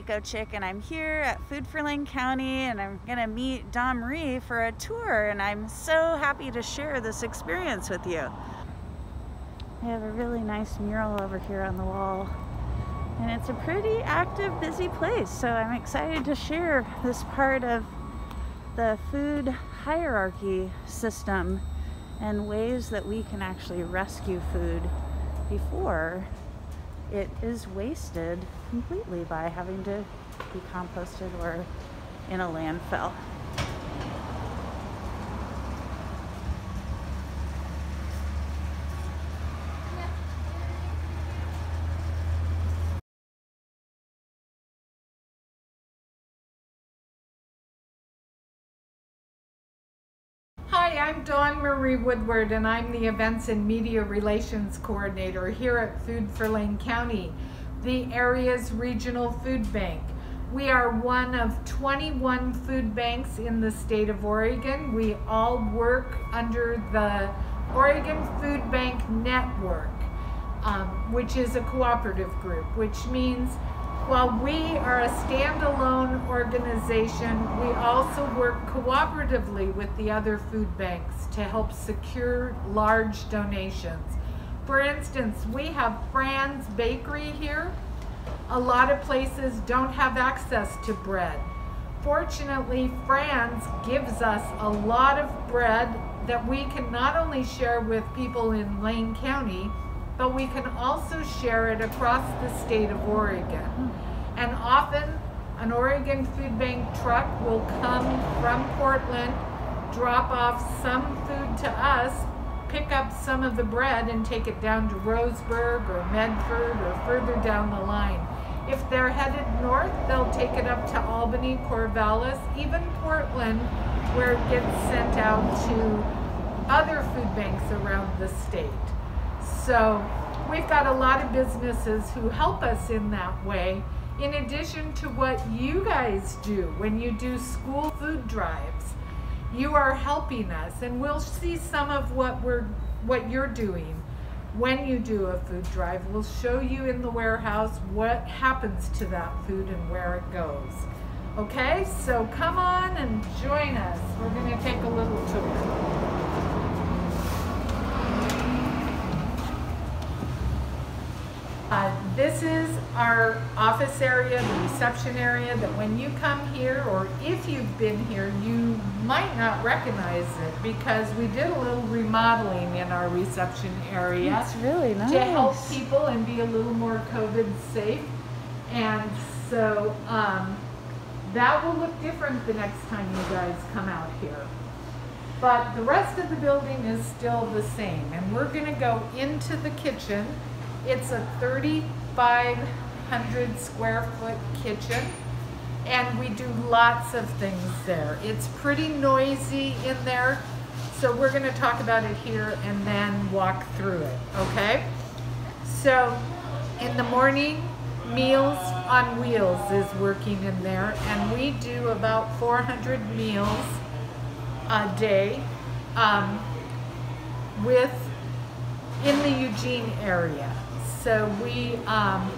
Eco Chick and I'm here at Food for Lane County and I'm gonna meet Dawn Marie for a tour and I'm so happy to share this experience with you. I have a really nice mural over here on the wall and it's a pretty active, busy place so I'm excited to share this part of the food hierarchy system and ways that we can actually rescue food before it is wasted completely by having to be composted or in a landfill. Hi, I'm Dawn Marie Woodward and I'm the Events and Media Relations Coordinator here at Food for Lane County, the area's regional food bank. We are one of 21 food banks in the state of Oregon. We all work under the Oregon Food Bank Network, um, which is a cooperative group, which means while we are a standalone organization, we also work cooperatively with the other food banks to help secure large donations. For instance, we have Franz Bakery here. A lot of places don't have access to bread. Fortunately, Franz gives us a lot of bread that we can not only share with people in Lane County, but we can also share it across the state of Oregon. And often an Oregon Food Bank truck will come from Portland, drop off some food to us, pick up some of the bread and take it down to Roseburg or Medford or further down the line. If they're headed north, they'll take it up to Albany, Corvallis, even Portland, where it gets sent out to other food banks around the state. So we've got a lot of businesses who help us in that way, in addition to what you guys do when you do school food drives. You are helping us, and we'll see some of what we're what you're doing when you do a food drive. We'll show you in the warehouse what happens to that food and where it goes. Okay, so come on and join us. We're going to take a little tour. Uh, this is our office area, the reception area, that when you come here, or if you've been here, you might not recognize it because we did a little remodeling in our reception area. It's really nice. To help people and be a little more COVID safe. And so um, that will look different the next time you guys come out here. But the rest of the building is still the same. And we're gonna go into the kitchen. It's a 3,500 square foot kitchen and we do lots of things there. It's pretty noisy in there, so we're gonna talk about it here and then walk through it, okay? So in the morning, Meals on Wheels is working in there and we do about 400 meals a day um, with in the Eugene area. So we um,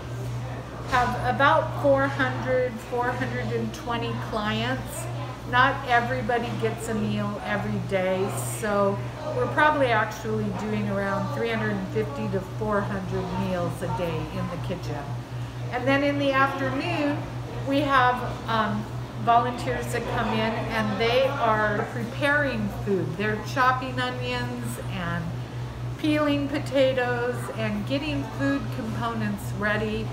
have about 400, 420 clients. Not everybody gets a meal every day, so we're probably actually doing around 350 to 400 meals a day in the kitchen. And then in the afternoon, we have um, volunteers that come in and they are preparing food. They're chopping onions and peeling potatoes and getting food components ready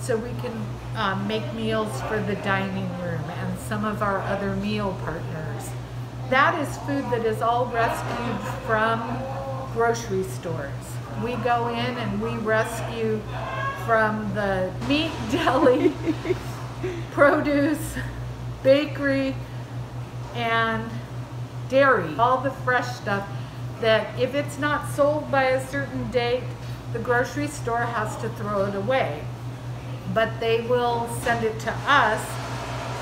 so we can um, make meals for the dining room and some of our other meal partners. That is food that is all rescued from grocery stores. We go in and we rescue from the meat deli, produce, bakery, and dairy, all the fresh stuff that if it's not sold by a certain date, the grocery store has to throw it away. But they will send it to us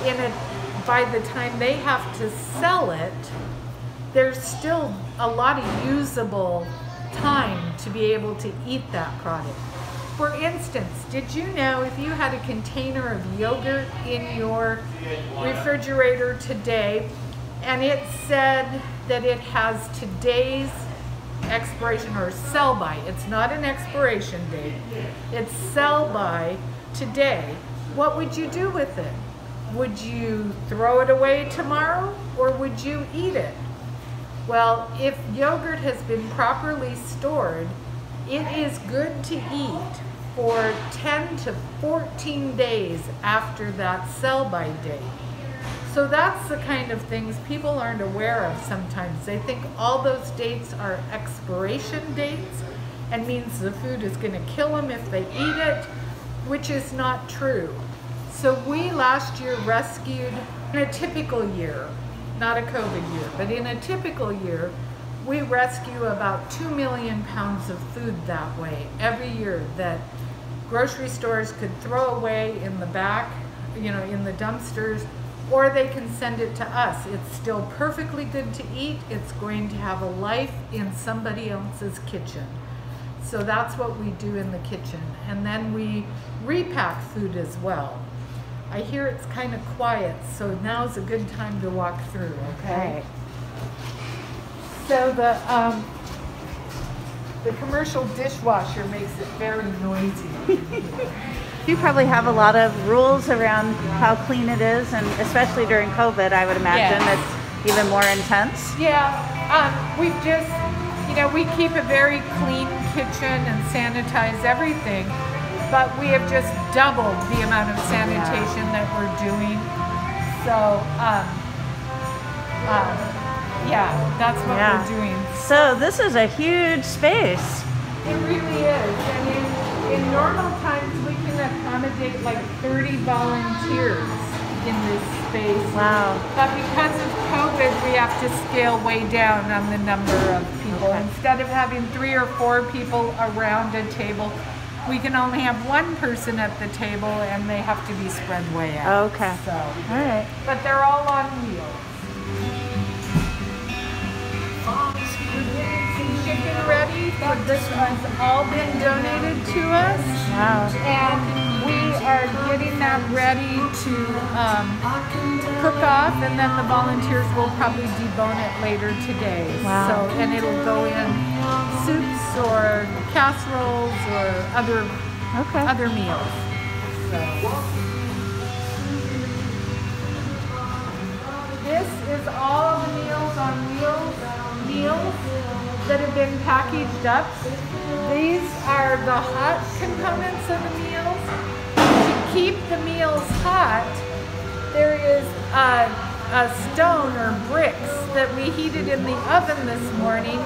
in a, by the time they have to sell it, there's still a lot of usable time to be able to eat that product. For instance, did you know if you had a container of yogurt in your refrigerator today and it said that it has today's expiration or sell by, it's not an expiration date, it's sell by today, what would you do with it? Would you throw it away tomorrow or would you eat it? Well, if yogurt has been properly stored, it is good to eat for 10 to 14 days after that sell by date. So that's the kind of things people aren't aware of sometimes. They think all those dates are expiration dates and means the food is going to kill them if they eat it, which is not true. So we last year rescued, in a typical year, not a COVID year, but in a typical year, we rescue about 2 million pounds of food that way every year that grocery stores could throw away in the back, you know, in the dumpsters, or they can send it to us. It's still perfectly good to eat. It's going to have a life in somebody else's kitchen. So that's what we do in the kitchen. And then we repack food as well. I hear it's kind of quiet, so now's a good time to walk through, okay? Right. So the, um, the commercial dishwasher makes it very noisy. You probably have a lot of rules around how clean it is, and especially during COVID, I would imagine Yes. it's even more intense. Yeah, um, we've just, you know, we keep a very clean kitchen and sanitize everything, but we have just doubled the amount of sanitation that we're doing. So, um, uh, yeah, that's what Yeah. we're doing. So this is a huge space. It really is. I mean, in normal times, we can accommodate like 30 volunteers in this space. Wow. But because of COVID, we have to scale way down on the number of people. Okay. Instead of having three or four people around a table, we can only have one person at the table and they have to be spread way out. Okay. So, All right. but they're all on wheels. We're getting some chicken ready. This has all been donated to us. Wow. Ready to um, cook off, and then the volunteers will probably debone it later today. Wow. So, and it'll go in soups or casseroles or other Okay. other meals. So. This is all the meals on wheels, meals that have been packaged up. These are the hot components of the meals. Keep the meals hot, there is a, a stone or bricks that we heated in the oven this morning,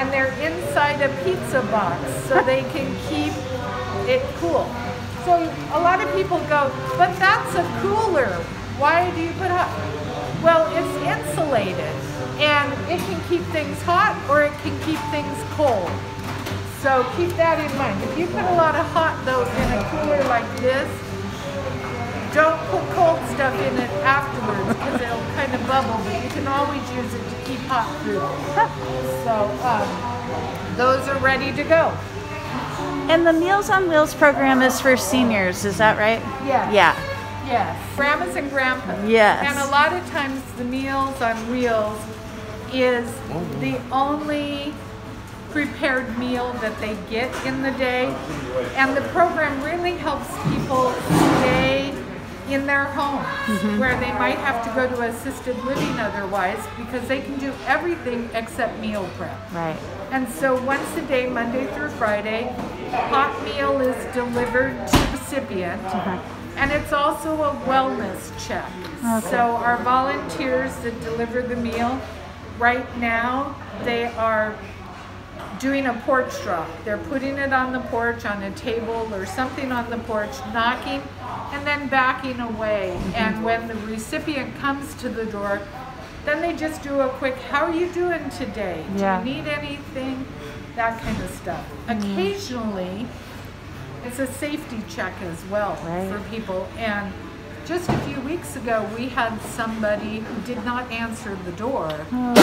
and they're inside a pizza box so they can keep it cool. So a lot of people go, but that's a cooler. Why do you put hot? Well, it's insulated and it can keep things hot or it can keep things cold. So keep that in mind. If you put a lot of hot though in a cooler like this, don't put cold stuff in it afterwards because it'll kind of bubble, but you can always use it to keep hot food. So um, those are ready to go. And the Meals on Wheels program is for seniors, is that right? Yes. Yeah. Yes. Grandmas and grandpas. Yes. And a lot of times the Meals on Wheels is the only prepared meal that they get in the day. And the program really helps people stay in their homes mm-hmm. where they might have to go to assisted living otherwise because they can do everything except meal prep. Right. And so once a day, Monday through Friday, hot meal is delivered to the recipient. Mm-hmm. And it's also a wellness check. Okay. So our volunteers that deliver the meal, right now, they are doing a porch drop. They're putting it on the porch, on a table or something on the porch, knocking, and then backing away. And when the recipient comes to the door, then they just do a quick, how are you doing today? Do Yeah. you need anything? That kind of stuff. Mm. Occasionally, it's a safety check as well Right. for people. And just a few weeks ago, we had somebody who did not answer the door. Oh.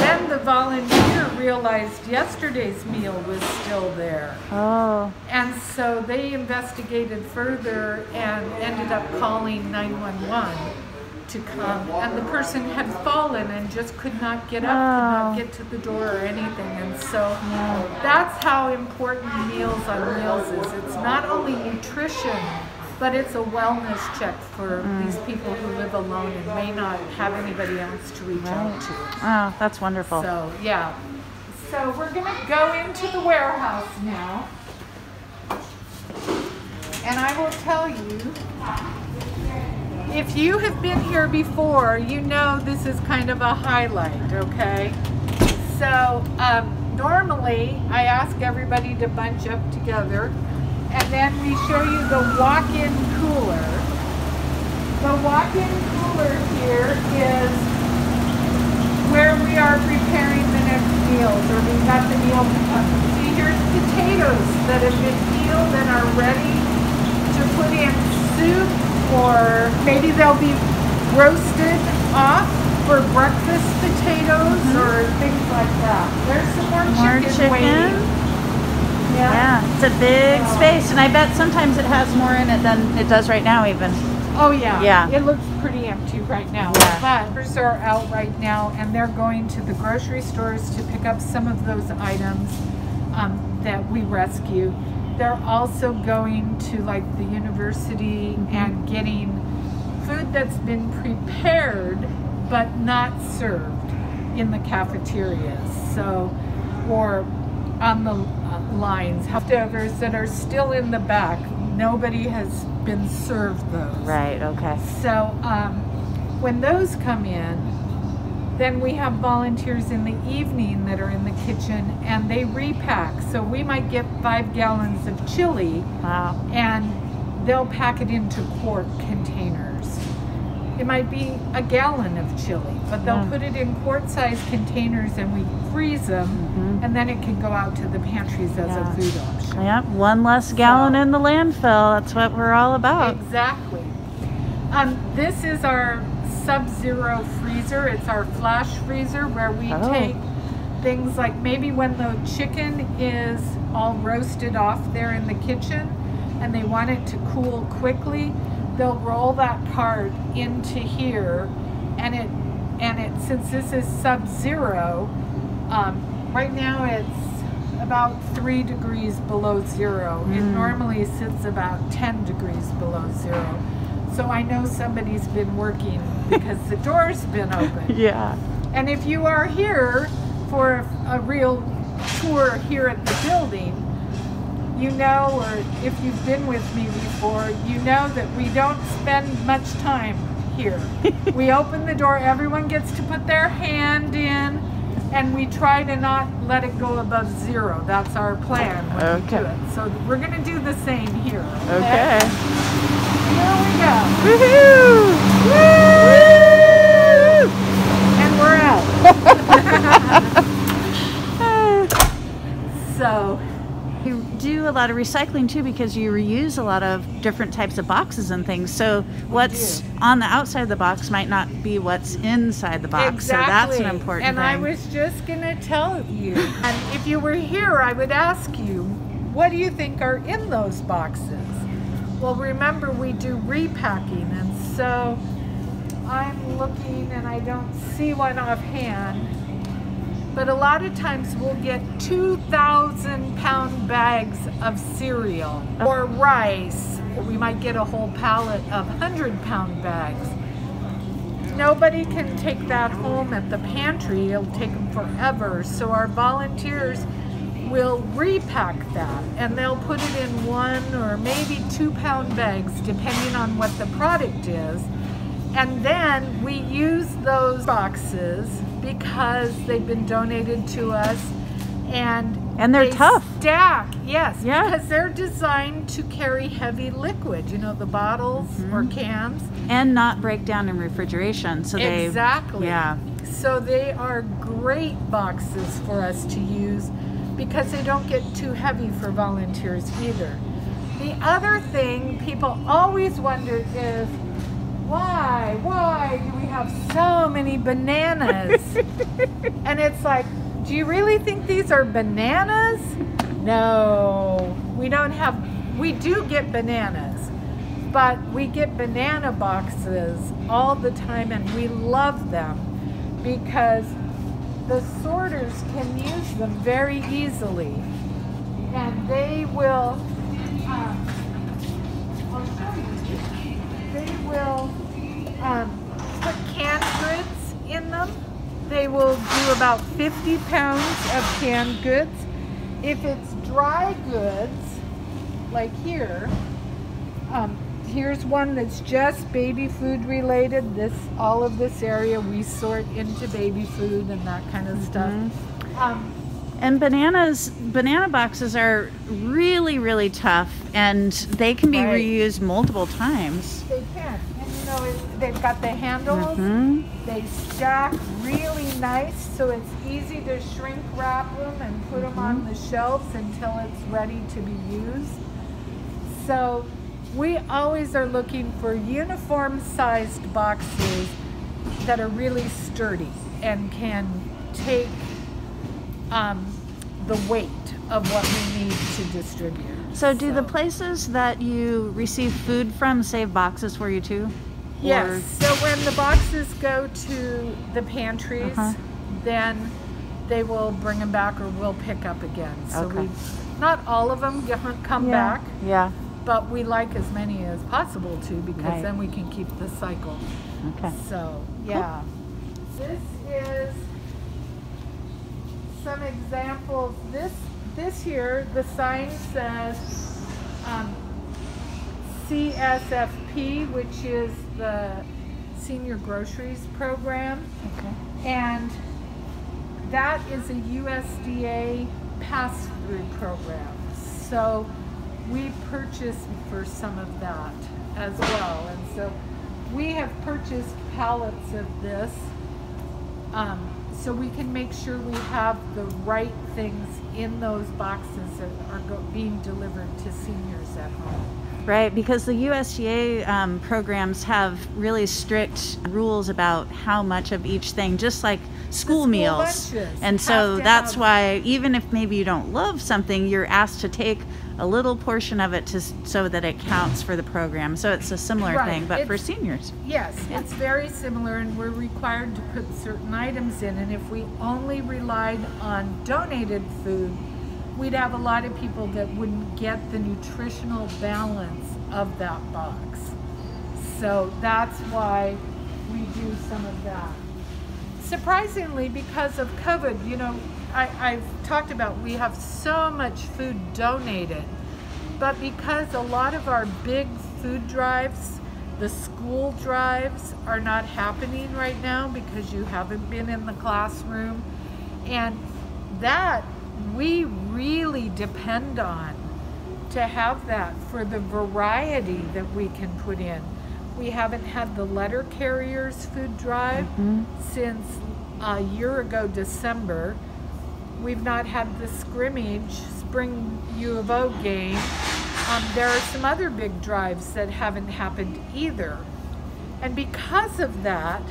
Then the volunteer realized yesterday's meal was still there. Oh. And so they investigated further and ended up calling 911 to come. And the person had fallen and just could not get up, could not Oh. get to the door or anything. And so that's how important Meals on Wheels is. It's not only nutrition, but it's a wellness check for Mm. these people who live alone and may not have anybody else to reach out to. Oh, that's wonderful. So, yeah. So we're going to go into the warehouse now. And I will tell you, if you have been here before, you know this is kind of a highlight, okay? So um, normally I ask everybody to bunch up together and then we show you the walk-in cooler. The walk-in cooler here is where we are preparing the next meals, or we've got the meal. Uh, see, here's potatoes that have been peeled and are ready to put in soup, or maybe they'll be roasted off for breakfast potatoes or things like that. There's some more, More chicken, chicken? waiting. Yeah. Yeah, it's a big space, and I bet sometimes it has more in it than it does right now, even. Oh yeah. Yeah. It looks pretty empty right now. Yeah. But are out right now, and they're going to the grocery stores to pick up some of those items um, that we rescue. They're also going to like the university and getting food that's been prepared but not served in the cafeterias. So, or on the uh, lines, leftovers that are still in the back. Nobody has been served those. Right, okay. So um, when those come in, then we have volunteers in the evening that are in the kitchen and they repack. So we might get five gallons of chili Wow. and they'll pack it into quart containers. It might be a gallon of chili, but they'll Yeah. put it in quart-sized containers and we freeze them, Mhm. and then it can go out to the pantries as Yeah. a food option. Yep, one less gallon So- in the landfill. That's what we're all about. Exactly. Um, this is our sub-zero freezer. It's our flash freezer where we Oh. take things like maybe when the chicken is all roasted off there in the kitchen and they want it to cool quickly, they'll roll that part into here and it and it since this is sub-zero, um, right now it's about three degrees below zero. It Mm. normally sits about 10 degrees below zero. So I know somebody's been working because the door's been open. Yeah. And if you are here for a real tour here at the building, you know, or if you've been with me before, you know that we don't spend much time here. we open the door, everyone gets to put their hand in, and we try to not let it go above zero. That's our plan when we do Okay. it. So we're going to do the same here. Okay. Here we go. Woohoo! Woo! And we're out. so, You do a lot of recycling too because you reuse a lot of different types of boxes and things. So what's on the outside of the box might not be what's inside the box. Exactly. So that's an important and thing. And I was just going to tell you, and if you were here, I would ask you, what do you think are in those boxes? Well, remember, we do repacking, and so I'm looking and I don't see one offhand. But a lot of times we'll get 2,000 pound bags of cereal or rice. We might get a whole pallet of 100 pound bags. Nobody can take that home at the pantry. It'll take them forever. So our volunteers will repack that and they'll put it in one or maybe two pound bags depending on what the product is. And then we use those boxes because they've been donated to us and And they're they tough. Stack, yes, Yeah. because they're designed to carry heavy liquid, you know, the bottles or Mm-hmm. cans. and not break down in refrigeration. So they Exactly. Yeah. So they are great boxes for us to use because they don't get too heavy for volunteers either. The other thing people always wonder is why, why do we have so many bananas? and it's like, do you really think these are bananas? No, we don't have, we do get bananas, but we get banana boxes all the time and we love them because the sorters can use them very easily and they will uh, I'll show you. They will um, put canned goods in them. They will do about 50 pounds of canned goods. If it's dry goods, like here, um, here's one that's just baby food related. This, all of this area we sort into baby food and that kind of stuff. Um, And bananas, banana boxes are really, really tough, and they can be Right. reused multiple times. they can, you they've got the handles. hmm They stack really nice, so it's easy to shrink wrap them and put them on the shelves until it's ready to be used. So we always are looking for uniform sized boxes that are really sturdy and can take um, the weight of what we need to distribute. So, do the places that you receive food from save boxes for you too? Yes. So when the boxes go to the pantries, Uh-huh. then they will bring them back or we'll pick up again. So Okay. we, not all of them come yeah. back, Yeah. but we like as many as possible to because Right. then we can keep the cycle. Okay. So yeah, this is some examples. This this here, the sign says um, CSFP, which is the Senior Groceries Program, Okay. and that is a USDA pass-through program. So we purchase for some of that as well, and so we have purchased pallets of this um, so we can make sure we have the right things in those boxes that are go- being delivered to seniors at home. Right, because the USDA um, programs have really strict rules about how much of each thing, just like school, school meals. And so that's have- why, even if maybe you don't love something, you're asked to take a little portion of it to, so that it counts for the program. So it's a similar Right, thing, but for seniors. Yes, Yeah. it's very similar, and we're required to put certain items in. And if we only relied on donated food, we'd have a lot of people that wouldn't get the nutritional balance of that box. So that's why we do some of that. Surprisingly, because of COVID, you know, I, I've talked about we have so much food donated, but because a lot of our big food drives, the school drives, are not happening right now because you haven't been in the classroom, and that we really depend on to have that for the variety that we can put in. We haven't had the letter carriers food drive Mhm. since a year ago December. We've not had the scrimmage spring U of O game. Um, there are some other big drives that haven't happened either. And because of that,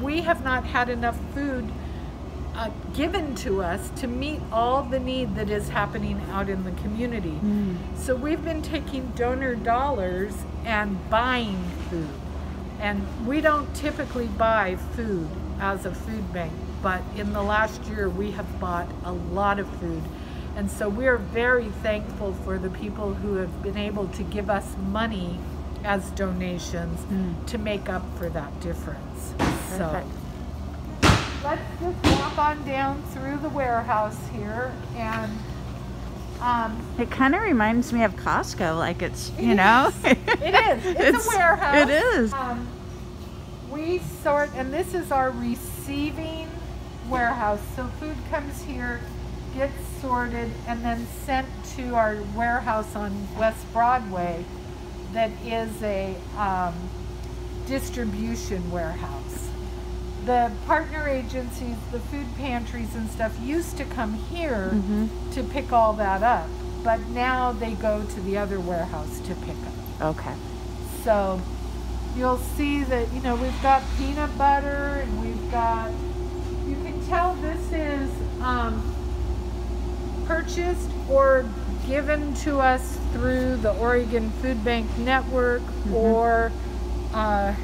we have not had enough food uh, given to us to meet all the need that is happening out in the community. Mm. So we've been taking donor dollars and buying food. And we don't typically buy food as a food bank, but in the last year we have bought a lot of food. And so we are very thankful for the people who have been able to give us money as donations Mm. to make up for that difference. So Perfect. Let's just walk on down through the warehouse here and um, It kind of reminds me of Costco, like it's, you It know? is. It is. It's, a warehouse. It is. Um, we sort, and this is our receiving warehouse. So food comes here, gets sorted, and then sent to our warehouse on West Broadway that is a um, distribution warehouse. The partner agencies, the food pantries and stuff used to come here Mhm. to pick all that up, but now they go to the other warehouse to pick up. Okay. So you'll see that, you know, we've got peanut butter and we've got, you can tell this is um, purchased or given to us through the Oregon Food Bank Network Mhm. or uh,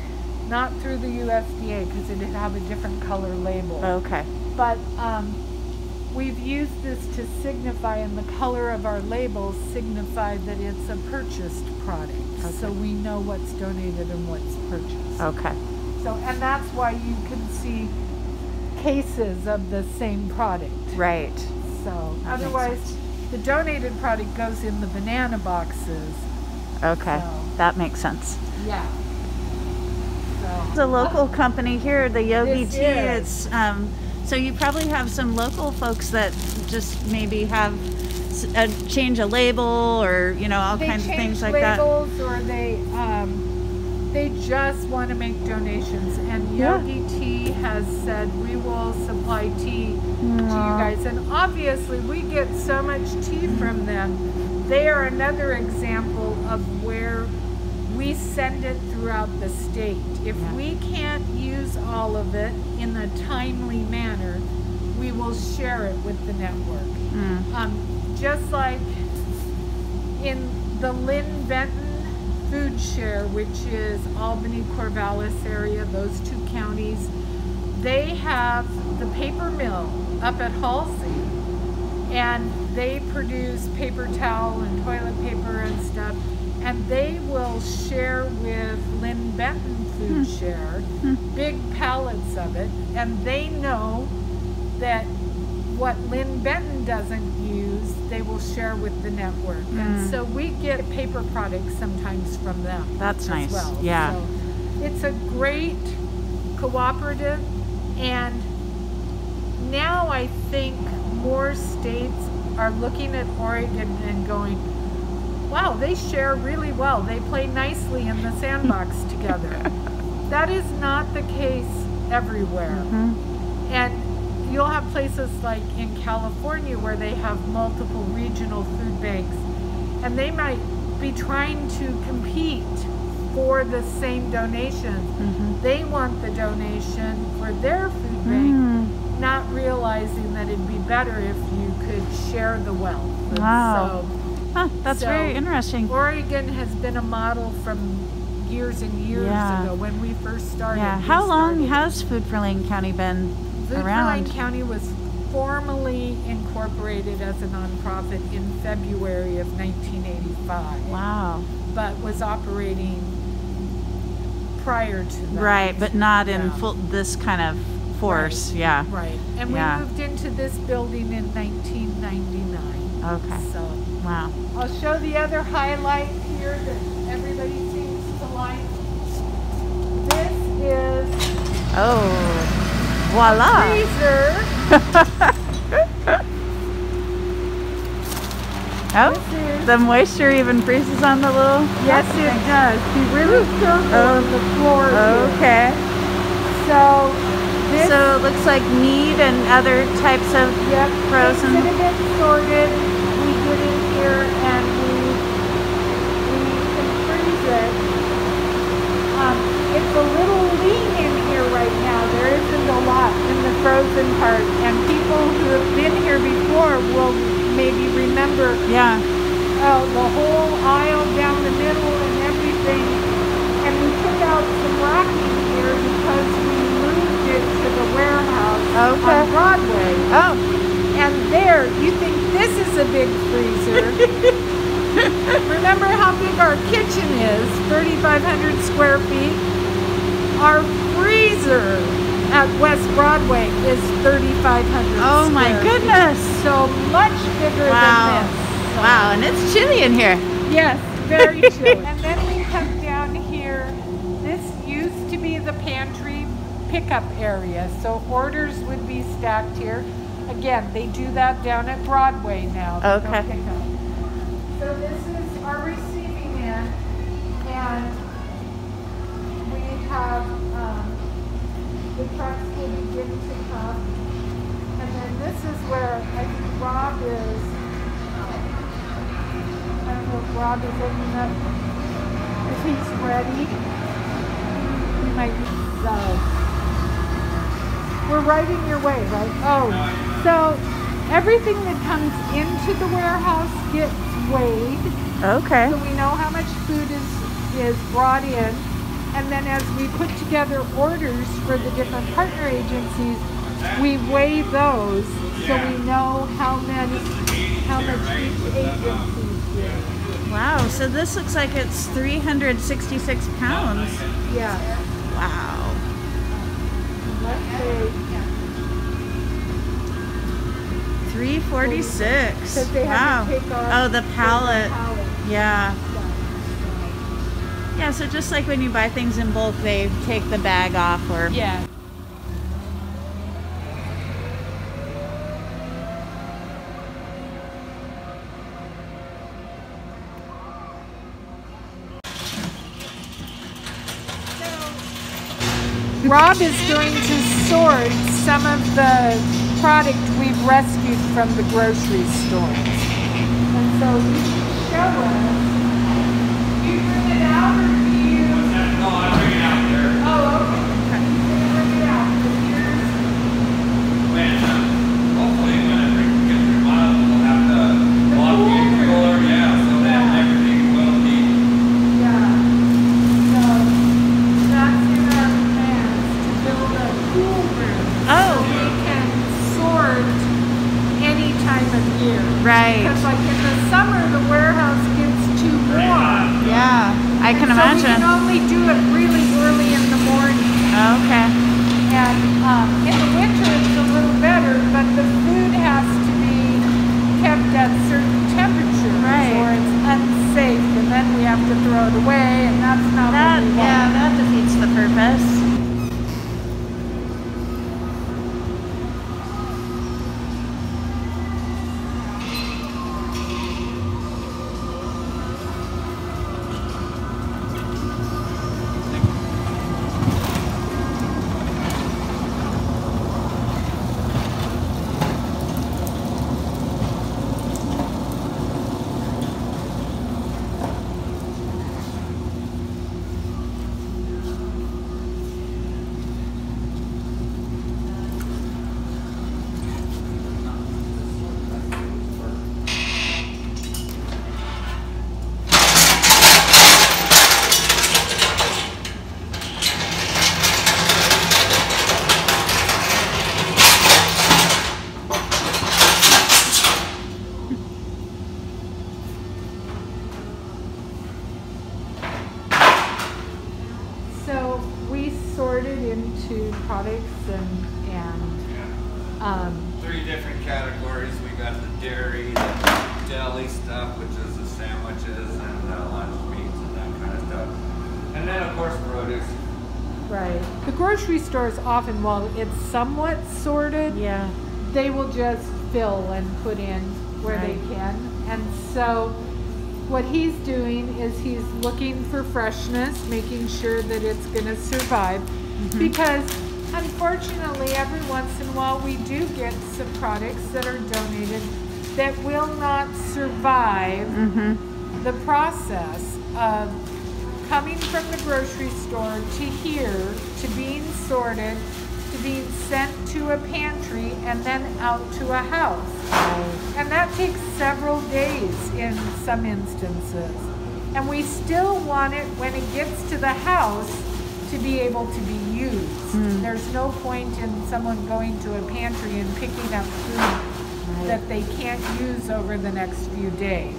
not through the USDA because it'd have a different color label. Okay. But um, we've used this to signify, and the color of our labels signify that it's a purchased product. So we know what's donated and what's purchased. Okay. So, and that's why you can see cases of the same product. Right. So, otherwise, the donated product goes in the banana boxes. Okay. So- That makes sense. Yeah. It's a local company here, the Yogi Tea. It's um, so you probably have some local folks that just maybe have a change a label or you know all they kinds of things like labels or they um, they just want to make donations. And Yeah. Yogi Tea has said we will supply tea to you guys. And obviously, we get so much tea from them. They are another example of where we send it throughout the state. If Yeah. we can't use all of it in a timely manner, we will share it with the network. Mm. Um, just like in the Linn Benton Food Share, which is Albany Corvallis area, those two counties, they have the paper mill up at Halsey, and they produce paper towel and toilet paper and stuff, and they will share with Linn Benton Food Share big pallets of it, and they know that what Linn Benton doesn't use, they will share with the network. Mm. And so we get paper products sometimes from them. That's nice. Well. Yeah. So it's a great cooperative, and now I think more states are looking at Oregon and going, wow, they share really well. They play nicely in the sandbox together. That is not the case everywhere. Mhm. And you'll have places like in California where they have multiple regional food banks, and they might be trying to compete for the same donation. Mhm. They want the donation for their food bank, Mm. not realizing that it'd be better if you could share the wealth. Wow. Huh, that's So- very interesting. Oregon has been a model from years and years Yeah. ago when we first started. Yeah. How long started- has Food for Lane County been Food for? Lane County was formally incorporated as a nonprofit in February of 1985, Wow. but was operating prior to that. Right, but not in Yeah. full this kind of force. Yeah. Right. And we Yeah. moved into this building in 1999. Okay. So Wow. I'll show the other highlight here that everybody seems to like. This is Oh. Voila. freezer. Oh, is the moisture even freezes on the little. Yes, it does. Be really careful Oh. on the floor. here. Okay. So So it looks like meat and other types of. yep, frozen. Sorted. We get in here and we we can freeze it. Um, it's a little lean in here right now. There isn't a lot in the frozen part, and people who have been here before will maybe remember Yeah. uh, the whole aisle down the middle and everything. And we took out some racking here because we moved it to the warehouse Okay. on Broadway. Oh. And there, you think this is a big freezer. Remember how big our kitchen is 3,500 square feet? Our freezer at West Broadway is 3,500 Oh my square feet. goodness. So much bigger Wow. than this. So- Wow, and it's chilly in here. Yes, very chilly. and then we come down here. This used to be the pantry pickup area, so orders would be stacked here. Again, they do that down at Broadway now. They don't Okay. pick up. So this is our receiving end, and we have um, the trucks will begin to come. And then this is where I think Rob is. I don't know if Rob is looking up if he's ready. might be so. We're right in your way, right? Oh, so everything that comes into the warehouse gets weighed. Okay. So we know how much food is, is brought in. And then as we put together orders for the different partner agencies, we weigh those so we know how many, how much each agency is. Wow. So this looks like it's 366 pounds. Yeah. Wow. 346. because they wow. to take off. oh, the pallet. pallet Yeah. Yeah, so just like when you buy things in bulk, they take the bag off or Yeah. Rob is going to sort some of the product we've rescued from the grocery stores. And so you can show us. Often, while it's somewhat sorted, Yeah. they will just fill and put in where Right. they can. And so what he's doing is he's looking for freshness, making sure that it's going to survive. Because unfortunately, every once in a while, we do get some products that are donated that will not survive Mm-hmm. the process of coming from the grocery store to here, to being sorted, to being sent to a pantry, and then out to a house. And that takes several days in some instances. And we still want it when it gets to the house to be able to be used. Hmm. There's no point in someone going to a pantry and picking up food that they can't use over the next few days.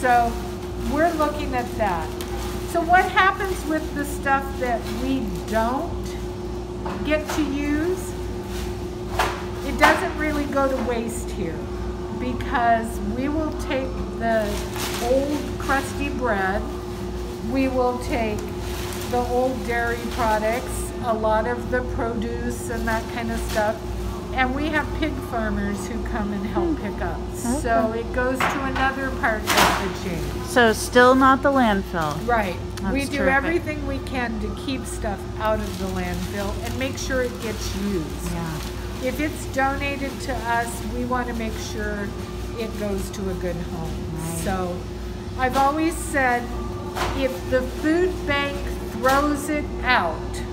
So we're looking at that. So what happens with the stuff that we don't get to use? It doesn't really go to waste here because we will take the old crusty bread, we will take the old dairy products, a lot of the produce and that kind of stuff, and we have pig farmers who come and help hmm. pick up. So it goes to another part of the chain. So still not the landfill. Right. we do terrific. everything we can to keep stuff out of the landfill and make sure it gets used. Yeah. If it's donated to us, we want to make sure it goes to a good home. Right. So I've always said if the food bank throws it out,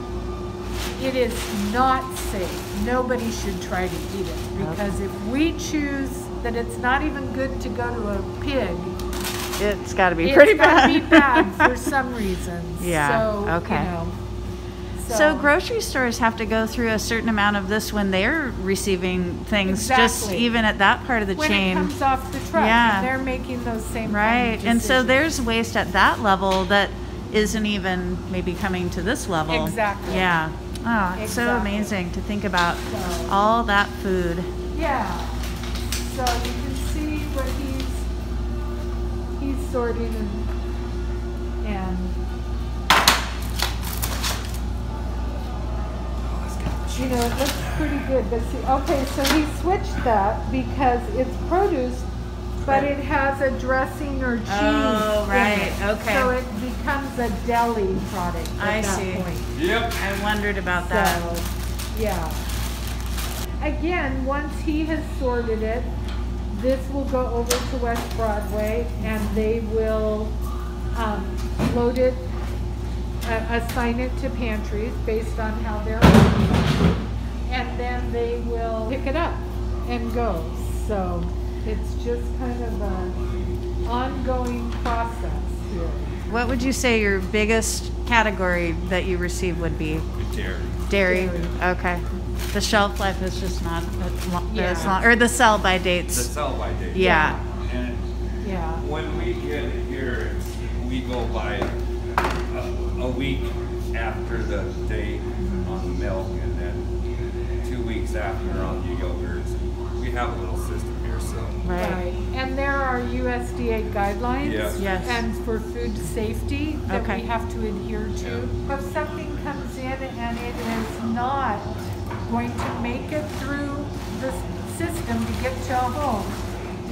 it is not safe. Nobody should try to eat it because if we choose that it's not even good to go to a pig, It's got to be it's pretty bad. be bad for some reasons. Yeah, So, okay. You know, So grocery stores have to go through a certain amount of this when they're receiving things, just even at that part of the when chain. it comes off the truck, Yeah. and they're making those same Right. And so there's waste at that level that isn't even maybe coming to this level. Exactly. Yeah. Oh, it's so amazing to think about So- all that food. Yeah. So you can see what he's he's sorting and and you know it looks pretty good. But see, okay, so he switched that because it's produce, but it has a dressing or cheese. Oh, in right, it. okay. So it becomes a deli product at I that see. point. Yep. I wondered about that. So, yeah. Again, once he has sorted it, this will go over to West Broadway and they will um, load it, uh, assign it to pantries based on how they're loading. And then they will pick it up and go. So it's just kind of an ongoing process here. What would you say your biggest category that you receive would be? Dairy. Dairy. Dairy. Okay. The shelf life is just not as long, as long or the sell by dates. The sell by date. Yeah. And Yeah. when we get here, we go by a, a week after the date on the milk and then two weeks after on the yogurts. We have a little system here, so. Right. Right, and there are USDA guidelines. Yes. Yes. And for food safety that Okay. we have to adhere to. If something comes in and it is not going to make it through the system to get to a home,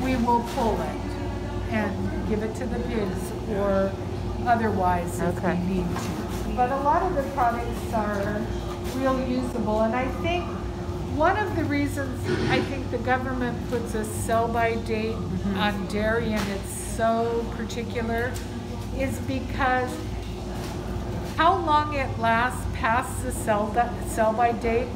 we will pull it and give it to the pigs or otherwise if we need to. But a lot of the products are real usable, and I think one of the reasons I think the government puts a sell-by date on dairy and it's so particular is because how long it lasts past the sell sell-by date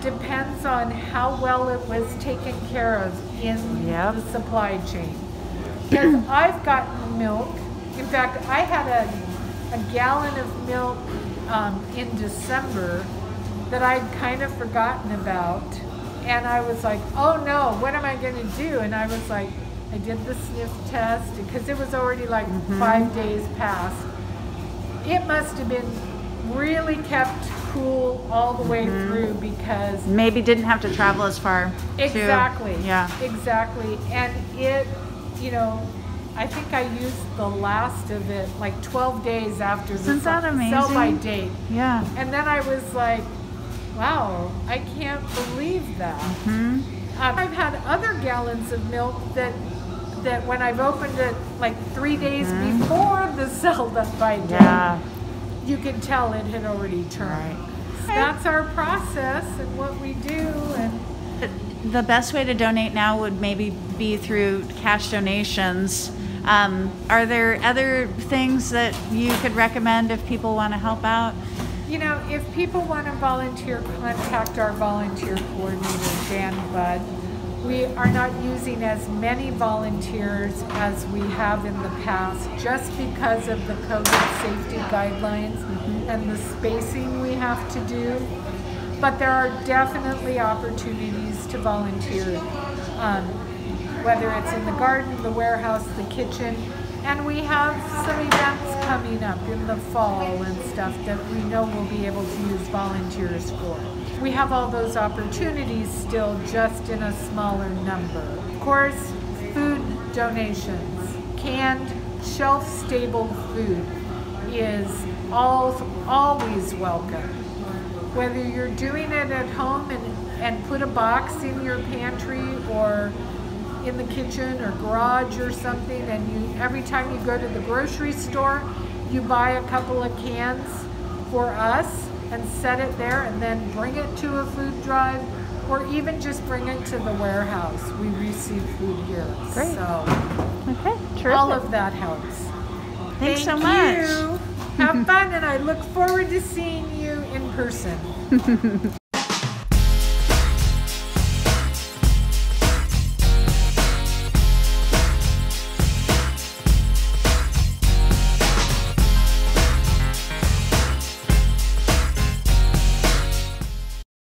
depends on how well it was taken care of in Yep. the supply chain. Because I've gotten milk. In fact, I had a, a gallon of milk um, in December that I'd kind of forgotten about. And I was like, oh no, what am I going to do? And I was like, I did the sniff test because it was already like mm-hmm. five days past. It must have been really kept cool all the way mm-hmm. through because Maybe didn't have to travel as far. Exactly. yeah. Exactly. And it, you know, I think I used the last of it like 12 days after the Isn't that sell by date. Yeah. And then I was like, wow, I can't believe that. Hmm. Um, I've had other gallons of milk that that when I've opened it like three days before the sell by date. Yeah. you can tell it had already turned. That's our process and what we do and The best way to donate now would maybe be through cash donations. Um, are there other things that you could recommend if people want to help out? You know, if people want to volunteer, contact our volunteer coordinator, Dan Budd. We are not using as many volunteers as we have in the past just because of the COVID safety guidelines and the spacing we have to do. But there are definitely opportunities to volunteer, um, whether it's in the garden, the warehouse, the kitchen. And we have some events up in the fall and stuff that we know we'll be able to use volunteers for. We have all those opportunities still, just in a smaller number. Of course, food donations, canned, shelf-stable food is all, always welcome whether you're doing it at home and, and put a box in your pantry or in the kitchen or garage or something and you every time you go to the grocery store you buy a couple of cans for us and set it there and then bring it to a food drive or even just bring it to the warehouse we receive food here Great. so Okay, terrific. all of that helps Thanks so Thank much. you. Have fun, and I look forward to seeing you in person.